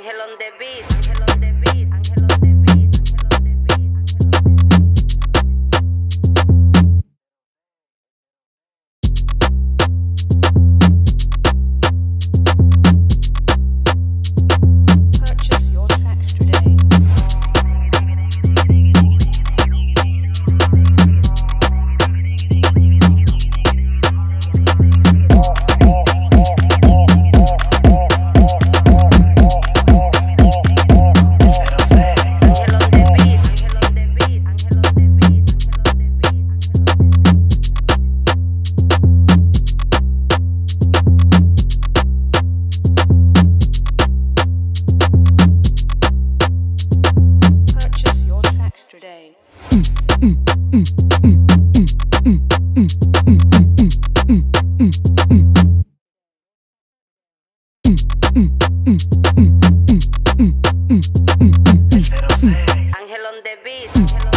Ángel on the beat. Ángel on the beat.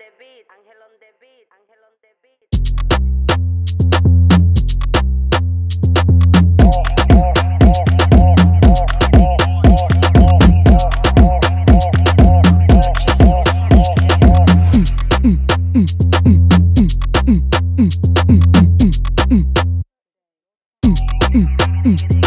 the beat, Ángel on the beat, Ángel on the beat. Mm-hmm.